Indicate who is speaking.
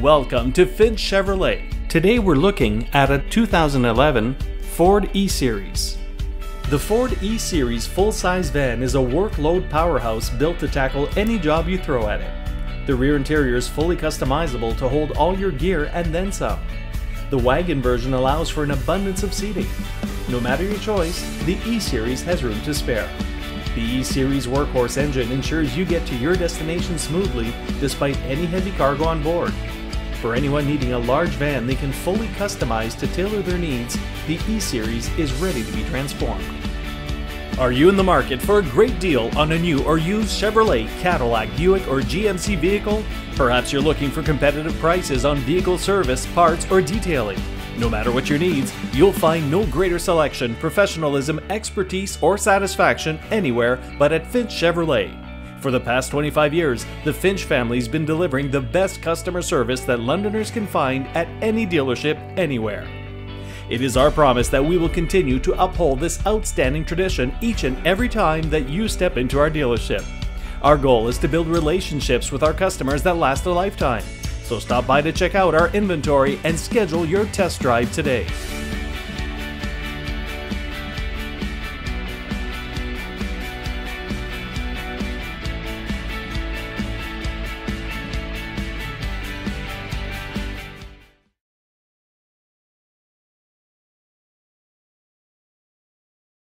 Speaker 1: Welcome to Finch Chevrolet. Today we're looking at a 2011 Ford E-Series. The Ford E-Series full-size van is a workload powerhouse built to tackle any job you throw at it. The rear interior is fully customizable to hold all your gear and then some. The wagon version allows for an abundance of seating. No matter your choice, the E-Series has room to spare. The E-Series workhorse engine ensures you get to your destination smoothly despite any heavy cargo on board. For anyone needing a large van they can fully customize to tailor their needs, the E-Series is ready to be transformed. Are you in the market for a great deal on a new or used Chevrolet, Cadillac, Buick, or GMC vehicle? Perhaps you're looking for competitive prices on vehicle service, parts, or detailing. No matter what your needs, you'll find no greater selection, professionalism, expertise, or satisfaction anywhere but at Finch Chevrolet. For the past 25 years, the Finch family's been delivering the best customer service that Londoners can find at any dealership anywhere. It is our promise that we will continue to uphold this outstanding tradition each and every time that you step into our dealership. Our goal is to build relationships with our customers that last a lifetime. So stop by to check out our inventory and schedule your test drive today.